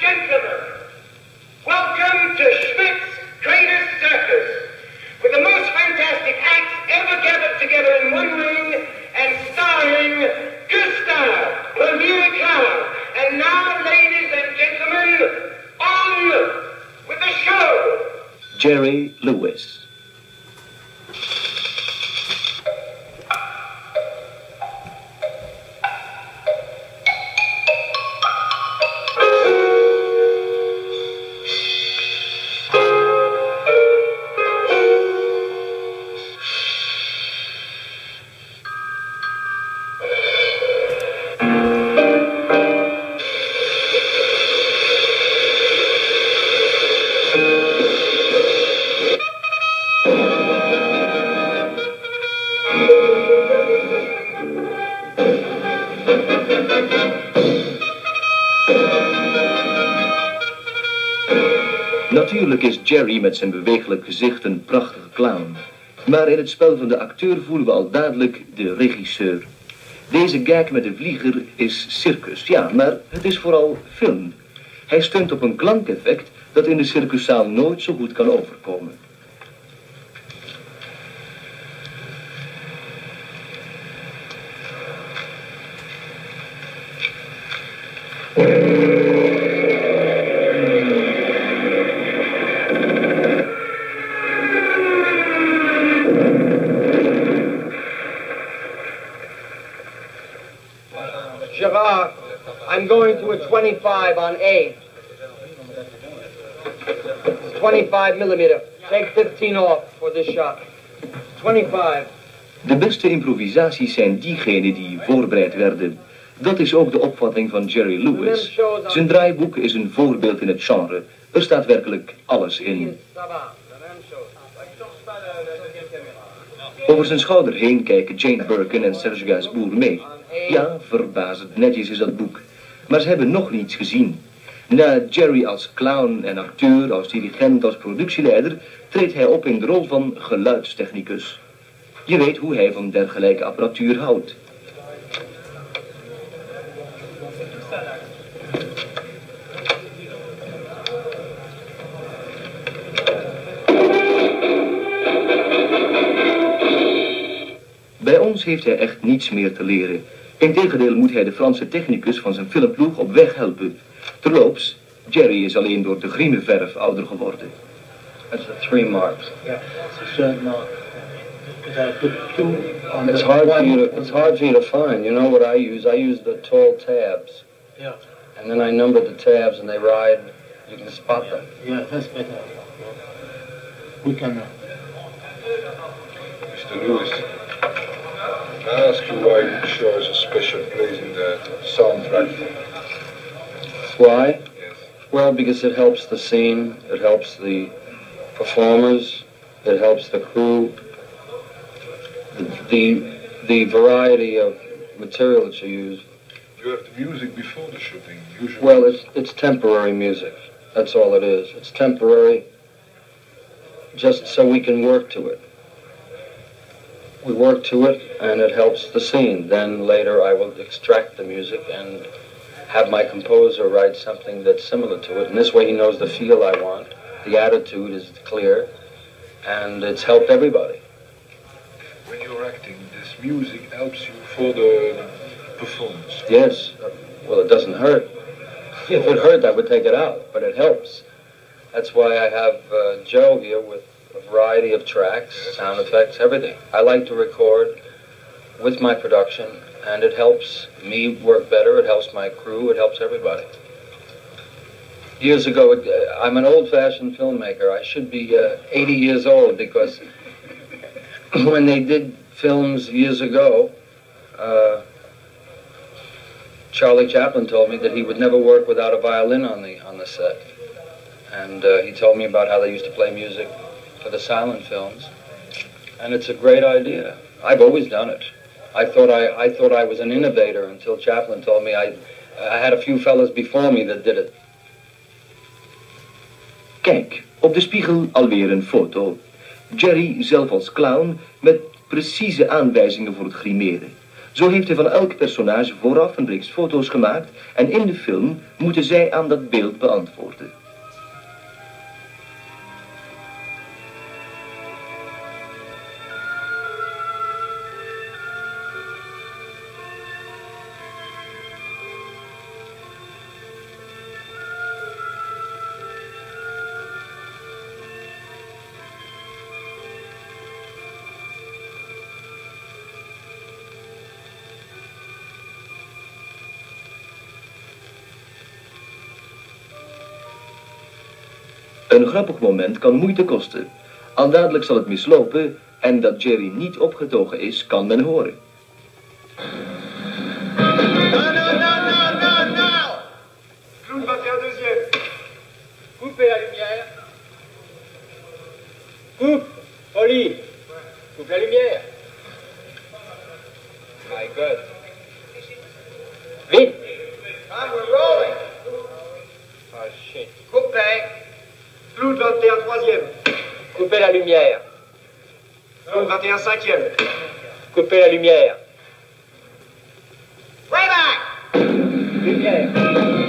gentlemen, welcome to Schmidt's greatest circus, with the most fantastic acts ever gathered together in one ring and starring Gustav Clown. And now, ladies and gentlemen, on with the show. Jerry Lewis. Natuurlijk is Jerry met zijn bewegelijk gezicht een prachtige clown. Maar in het spel van de acteur voelen we al dadelijk de regisseur. Deze gag met de vlieger is circus, ja, maar het is vooral film. Hij steunt op een klankeffect dat in de circuszaal nooit zo goed kan overkomen. Gerard, I'm going to a 25 on A. 25 millimeter. Take 15 off for this shot. 25. De beste improvisaties zijn diegenen die voorbereid werden. Dat is ook de opvatting van Jerry Lewis. Zijn draaiboek is een voorbeeld in het genre. Er staat werkelijk alles in. Over zijn schouder heen kijken Jane Birkin en Serge Gainsbourg mee. Ja, verbazend netjes is dat boek. Maar ze hebben nog niets gezien. Na Jerry als clown en acteur, als dirigent, als productieleider... treedt hij op in de rol van geluidstechnicus. Je weet hoe hij van dergelijke apparatuur houdt. Bij ons heeft hij echt niets meer te leren. Integendeel moet hij de Franse technicus van zijn filmploeg op weg helpen. Terloops, Jerry is alleen door de groene verf ouder geworden. That's a three marks. Yeah, it's a certain mark. It's the hard for you to it's hard for you to find. You know what I use? I use the tall tabs. Yeah, And then I number the tabs and they ride. You can spot them. yeah, that's better. We can. Uh, Mr. Lewis, may I ask you why you chose a special place in the soundtrack? Why? Yes. Well, because it helps the scene, it helps the performers, it helps the crew. The the, the variety of material that you use. You have the music before the shooting, usually. Well, it's it's temporary music. That's all it is. It's temporary, just so we can work to it. We work to it, and it helps the scene. Then later, I will extract the music and have my composer write something that's similar to it. And this way, he knows the feel I want. The attitude is clear, and it's helped everybody. when you're acting, this music helps you for the performance. Yes. Well, it doesn't hurt. If it hurt, I would take it out, but it helps. That's why I have uh, Joe here with a variety of tracks, sound effects, everything. I like to record with my production, and it helps me work better. It helps my crew. It helps everybody. Years ago, uh, I'm an old-fashioned filmmaker. I should be uh, 80 years old because when they did films years ago, uh, Charlie Chaplin told me that he would never work without a violin on the on the set, and uh, he told me about how they used to play music for the silent films, and it's a great idea. I've always done it. I thought I, I thought I was an innovator until Chaplin told me I I had a few fellas before me that did it. Kijk, op de spiegel alweer een foto. Jerry zelf als clown met precieze aanwijzingen voor het grimeren. Zo heeft hij van elk personage vooraf een reeks foto's gemaakt en in de film moeten zij aan dat beeld beantwoorden. Een grappig moment kan moeite kosten. Al dadelijk zal het mislopen en dat Jerry niet opgetogen is, kan men horen. Non, non, non, non, non, la lumière. Coupe. Oli. Coupe la lumière. My God. Vite. We're rolling. Oh shit. Coupez. Clown 21 troisième. Coupez la lumière. Clown 21 cinquième. Coupez la lumière. Way back Lumière.